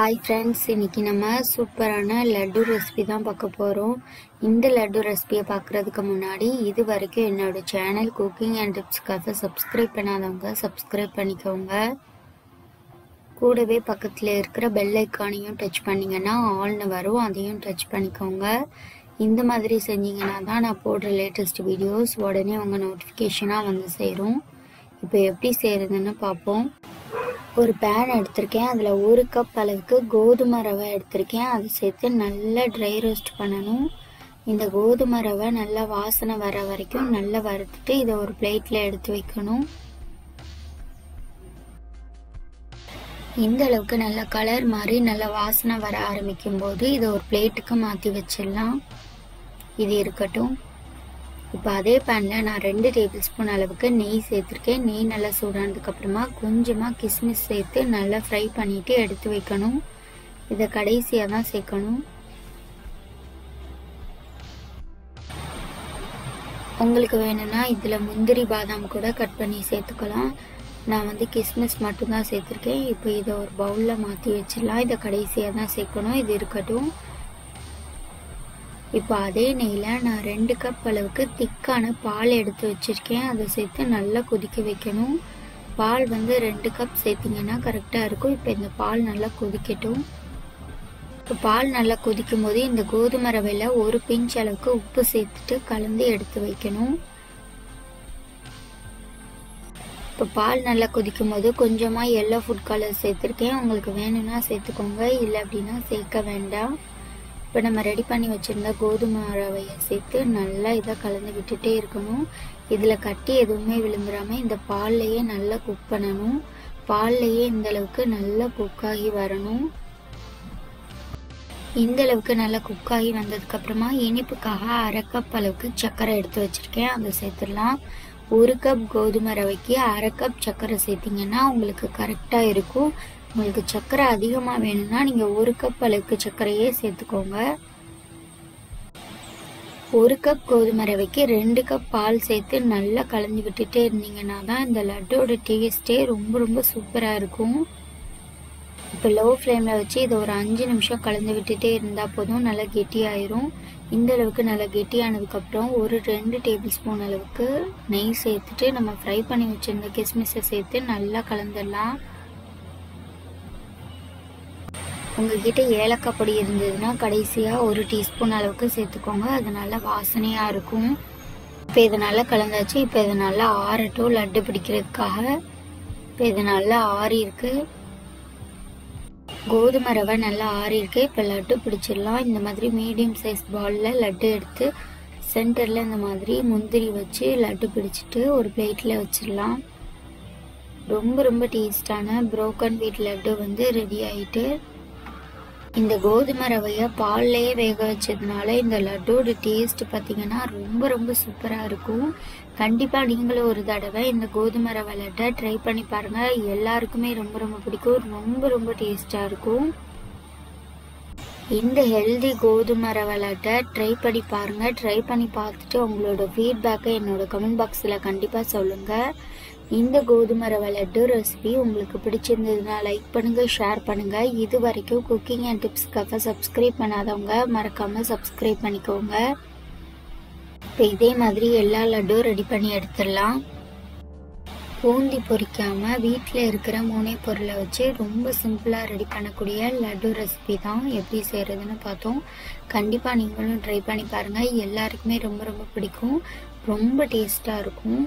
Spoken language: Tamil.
ஹாய் ஃப்ரெண்ட்ஸ் இன்னைக்கு நம்ம சூப்பரான லட்டு ரெசிபி தான் பார்க்க போகிறோம் இந்த லட்டு ரெசிபியை பார்க்குறதுக்கு முன்னாடி இது வரைக்கும் என்னோட சேனல் குக்கிங் அண்ட் டிப்ஸ்க்காக சப்ஸ்கிரைப் பண்ணாதவங்க சப்ஸ்கிரைப் பண்ணிக்கோங்க. கூடவே பக்கத்தில் இருக்கிற பெல் ஐக்கானையும் டச் பண்ணிங்கன்னா ஆல்னு வரும். அதையும் டச் பண்ணிக்கோங்க. இந்த மாதிரி செஞ்சிங்கன்னா தான் நான் போடுற லேட்டஸ்ட் வீடியோஸ் உடனே உங்கள் நோட்டிஃபிகேஷனாக வந்து சேரும். இப்போ எப்படி செய்கிறதுன்னு பார்ப்போம். ஒரு பேன் எடுத்திருக்கேன். அதில் ஒரு கப் அளவுக்கு கோதுமை ரவை எடுத்திருக்கேன். அதை சேர்த்து நல்லா ட்ரை ரோஸ்ட் பண்ணணும். இந்த கோதுமை ரவை நல்லா வாசனை வர வரைக்கும் நல்லா வறுத்துட்டு இதை ஒரு பிளேட்டில் எடுத்து வைக்கணும். இந்த அளவுக்கு நல்ல கலர் மாதிரி நல்ல வாசனை வர ஆரம்பிக்கும் போது இதை ஒரு பிளேட்டுக்கு மாற்றி வச்சிடலாம். இது இருக்கட்டும். இப்போ அதே பேனில் நான் ரெண்டு டேபிள் ஸ்பூன் அளவுக்கு நெய் சேர்த்துருக்கேன். நெய் நல்லா சூடானதுக்கு அப்புறமா கொஞ்சமாக கிஸ்மிஸ் சேர்த்து நல்லா ஃப்ரை பண்ணிட்டு எடுத்து வைக்கணும். இதை கடைசியாக தான் சேர்க்கணும். உங்களுக்கு வேணும்னா இதில் முந்திரி பாதாம் கூட கட் பண்ணி சேர்த்துக்கலாம். நான் வந்து கிஸ்மிஸ் மட்டும்தான் சேர்த்துருக்கேன். இப்போ இதை ஒரு பவுலில் மாற்றி வச்சிடலாம். இதை கடைசியாக தான் சேர்க்கணும். இது இருக்கட்டும். இப்போ அதே நெய்யில் நான் ரெண்டு கப் அளவுக்கு திக்கான பால் எடுத்து வச்சுருக்கேன். அதை சேர்த்து நல்லா கொதிக்க வைக்கணும். பால் வந்து ரெண்டு கப் சேர்த்திங்கன்னா கரெக்டாக இருக்கும். இப்போ இந்த பால் நல்லா கொதிக்கட்டும். இப்போ பால் நல்லா கொதிக்கும் போது இந்த கோதுமை ரவையில் ஒரு பிஞ்ச் அளவுக்கு உப்பு சேர்த்துட்டு கலந்து எடுத்து வைக்கணும். இப்போ பால் நல்லா கொதிக்கும் போது கொஞ்சமாக எல்லோ ஃபுட் கலர் சேர்த்துருக்கேன். உங்களுக்கு வேணும்னா சேர்த்துக்கோங்க. இல்லை அப்படின்னா சேர்க்க வேண்டாம். இப்போ நம்ம ரெடி பண்ணி வச்சுருந்த கோதுமை ரவையை சேர்த்து நல்லா இதை கலந்து விட்டுட்டே இருக்கணும். இதில் கட்டி எதுவுமே விழுந்துடாமல் இந்த பால்லையே நல்லா குக் பண்ணணும். பால்லையே இந்த அளவுக்கு நல்லா குக்காகி வரணும். இந்த அளவுக்கு நல்லா குக்காகி வந்ததுக்கப்புறமா இனிப்புக்காக அரை கப் அளவுக்கு சர்க்கரை எடுத்து வச்சுருக்கேன். அதை சேர்த்துடலாம். ஒரு கப் கோதுமை ரவைக்கு அரை கப் சர்க்கரை சேர்த்திங்கன்னா உங்களுக்கு கரெக்டாக இருக்கும். உங்களுக்கு சர்க்கரை அதிகமாக வேணும்னா நீங்கள் ஒரு கப் அளவுக்கு சர்க்கரையே சேர்த்துக்கோங்க. ஒரு கப் கோதுமை ரவைக்கு ரெண்டு கப் பால் சேர்த்து நல்லா கலந்து விட்டுட்டே இருந்தீங்கன்னா தான் இந்த லட்டோட டேஸ்ட்டே ரொம்ப ரொம்ப சூப்பராக இருக்கும். இப்போ லோ ஃப்ளேமில் வச்சு இதை ஒரு அஞ்சு நிமிஷம் கலந்து விட்டுட்டே இருந்தால் போதும் நல்லா கெட்டியாயிரும். இந்த அளவுக்கு நல்லா கெட்டியானதுக்கப்புறம் ஒரு ரெண்டு டேபிள் ஸ்பூன் அளவுக்கு நெய் சேர்த்துட்டு நம்ம ஃப்ரை பண்ணி வச்சுருந்த கிஸ்மிஸை சேர்த்து நல்லா கலந்துடலாம். உங்ககிட்ட ஏலக்காய் பொடி இருந்ததுன்னா கடைசியாக ஒரு டீஸ்பூன் அளவுக்கு சேர்த்துக்கோங்க. அது நல்லா வாசனையாக இருக்கும். இப்போ இது நல்லா கலந்தாச்சு. இப்போ இது நல்லா ஆறட்டும் லட்டு பிடிக்கிறதுக்காக. இப்போ இது நல்லா ஆறி இருக்குது கோதுமை ரவை நல்லா ஆறியிருக்கு. இப்போ லட்டு பிடிச்சிடலாம். இந்த மாதிரி மீடியம் சைஸ் பாலில் லட்டு எடுத்து சென்டரில் இந்த மாதிரி முந்திரி வச்சு லட்டு பிடிச்சிட்டு ஒரு பிளேட்டில் வச்சிடலாம். ரொம்ப ரொம்ப டேஸ்டான ப்ரோக்கன் வீட் லட்டு வந்து ரெடி ஆகிட்டு இந்த கோதுமை ரவையை பால்லையே வேக வச்சதுனால இந்த லட்டோட டேஸ்ட் பார்த்தீங்கன்னா ரொம்ப ரொம்ப சூப்பராக இருக்கும். கண்டிப்பாக நீங்களும் ஒரு தடவை இந்த கோதுமை ரவை லட்டை ட்ரை பண்ணி பாருங்கள் எல்லாருக்குமே ரொம்ப ரொம்ப பிடிக்கும். ரொம்ப ரொம்ப டேஸ்டாக இருக்கும். இந்த ஹெல்தி கோதுமை ரவை லட்டை ட்ரை பண்ணி பாருங்கள் ட்ரை பண்ணி பார்த்துட்டு உங்களோட ஃபீட்பேக்கை என்னோட கமெண்ட் பாக்ஸில் கண்டிப்பாக சொல்லுங்கள் இந்த கோதுமை ரவை லட்டு ரெசிபி உங்களுக்கு பிடிச்சிருந்ததுன்னா லைக் பண்ணுங்கள் ஷேர் பண்ணுங்கள் இது வரைக்கும் குக்கிங் அண்ட் டிப்ஸ்க்காக சப்ஸ்கிரைப் பண்ணாதவங்க மறக்காமல் சப்ஸ்கிரைப் பண்ணிக்கோங்க. இப்போ இதே மாதிரி எல்லா லட்டும் ரெடி பண்ணி எடுத்துடலாம். பூந்தி பொரிக்காமல் வீட்டில் இருக்கிற மூணே பொருளை வச்சு ரொம்ப சிம்பிளாக ரெடி பண்ணக்கூடிய லட்டு ரெசிபி தான் எப்படி செய்கிறதுன்னு பார்த்தோம். கண்டிப்பாக நீங்களும் ட்ரை பண்ணி பாருங்கள் எல்லாருக்குமே ரொம்ப ரொம்ப பிடிக்கும். ரொம்ப டேஸ்ட்டாக இருக்கும்.